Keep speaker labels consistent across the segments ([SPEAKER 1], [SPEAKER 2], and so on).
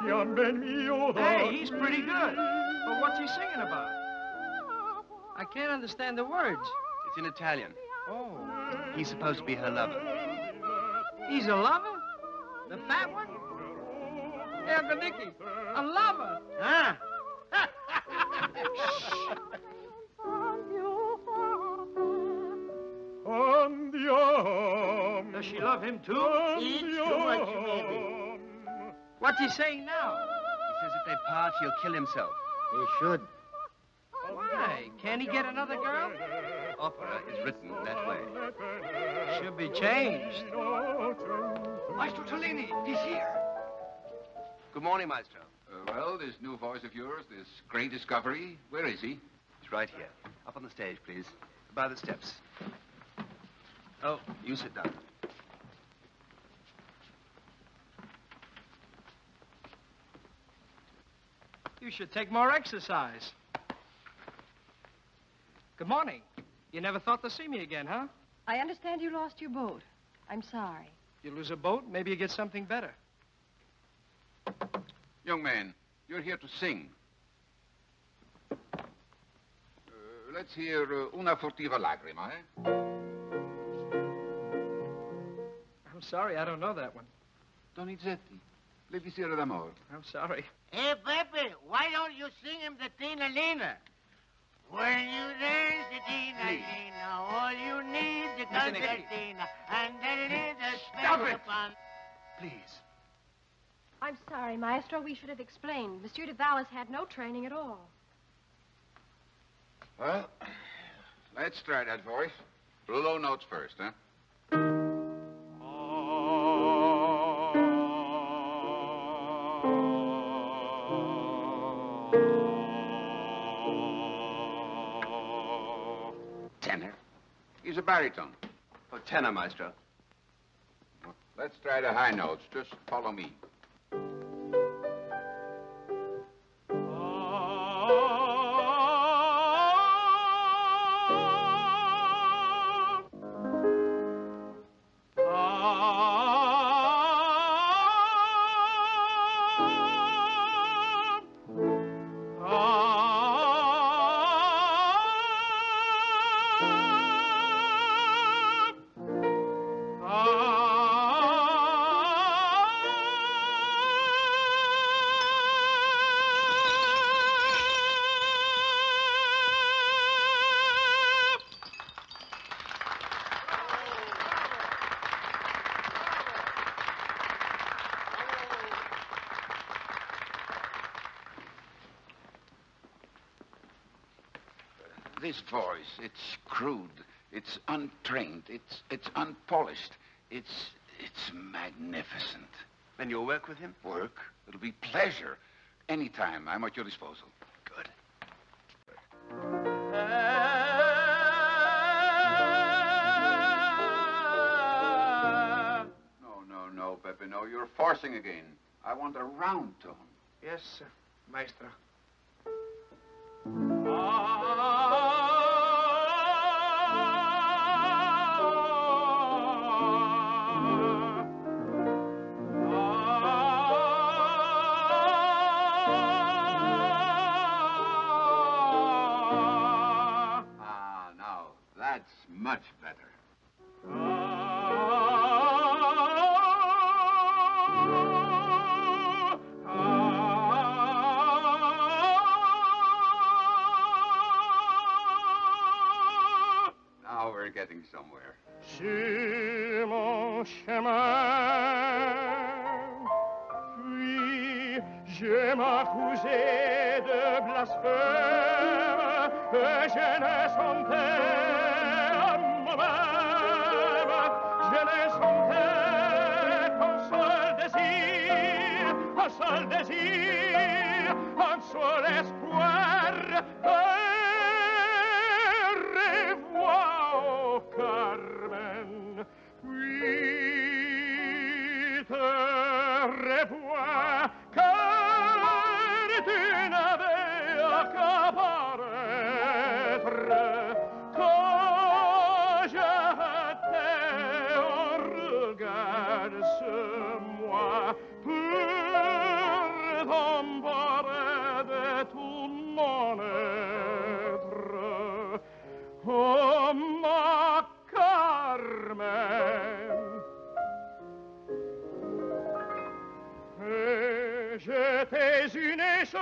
[SPEAKER 1] Hey, he's pretty good. But what's he singing about? I can't understand the words.
[SPEAKER 2] It's in Italian.
[SPEAKER 1] Oh.
[SPEAKER 2] He's supposed to be her lover.
[SPEAKER 1] He's a lover? The fat one? Hey, Uncle Nicky, a lover? Ah. Huh? Does she love him too?
[SPEAKER 3] Eats too much, maybe.
[SPEAKER 1] What's he saying now?
[SPEAKER 2] He says if they part, he'll kill himself.
[SPEAKER 3] He should.
[SPEAKER 1] Why? Can't he get another girl?
[SPEAKER 2] Opera is written that way.
[SPEAKER 1] Should be changed.
[SPEAKER 4] Maestro Cellini, he's here.
[SPEAKER 2] Good morning, Maestro.
[SPEAKER 4] Uh, well, this new voice of yours, this great discovery, where is he?
[SPEAKER 2] It's right here. Up on the stage, please. By the steps. Oh, you sit down.
[SPEAKER 1] Should take more exercise. Good morning. You never thought to see me again, huh?
[SPEAKER 5] I understand you lost your boat. I'm sorry.
[SPEAKER 1] You lose a boat, maybe you get something better.
[SPEAKER 4] Young man, you're here to sing. Uh, let's hear uh, Una furtiva lagrima, eh?
[SPEAKER 1] I'm sorry, I don't know that one.
[SPEAKER 4] Donizetti, L'Elisir d'Amore.
[SPEAKER 1] I'm sorry.
[SPEAKER 3] Hey, Pepe, why don't you sing him the Tina Lina? When you dance the Tina Lina, all you need is a
[SPEAKER 2] Listen,
[SPEAKER 3] concertina, and then it is a
[SPEAKER 4] Stop
[SPEAKER 3] special
[SPEAKER 4] it.
[SPEAKER 3] fun.
[SPEAKER 2] Please.
[SPEAKER 5] I'm sorry, Maestro. We should have explained. Monsieur de Vallis had no training at all.
[SPEAKER 4] Well, let's try that voice. The low notes first, huh? He's a baritone.
[SPEAKER 2] Oh, tenor, Maestro.
[SPEAKER 4] Well, Let's try the high notes. Just follow me. This voice, it's crude, it's untrained, it's it's unpolished, it's it's magnificent.
[SPEAKER 2] Then you'll work with him?
[SPEAKER 4] Work, it'll be pleasure. Anytime, I'm at your disposal.
[SPEAKER 2] Good.
[SPEAKER 4] No, no, no, Pepe, no, you're forcing again. I want a round tone.
[SPEAKER 1] Yes, sir, Maestro.
[SPEAKER 4] Ah, Getting somewhere.
[SPEAKER 1] Mon chemin, puis je m'accusais de blasphème, et je ne sentais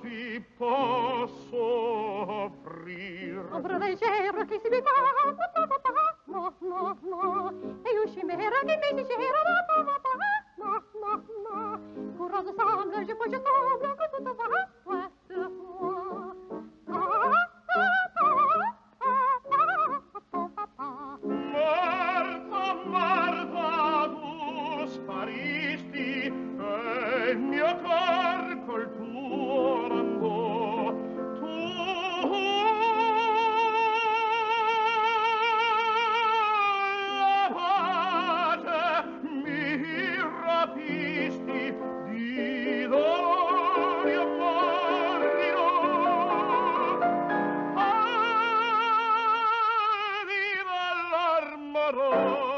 [SPEAKER 1] ti posso offrire
[SPEAKER 5] Ombra leggera che si mi fa, no, no, no, e io scimera che mi si lloro.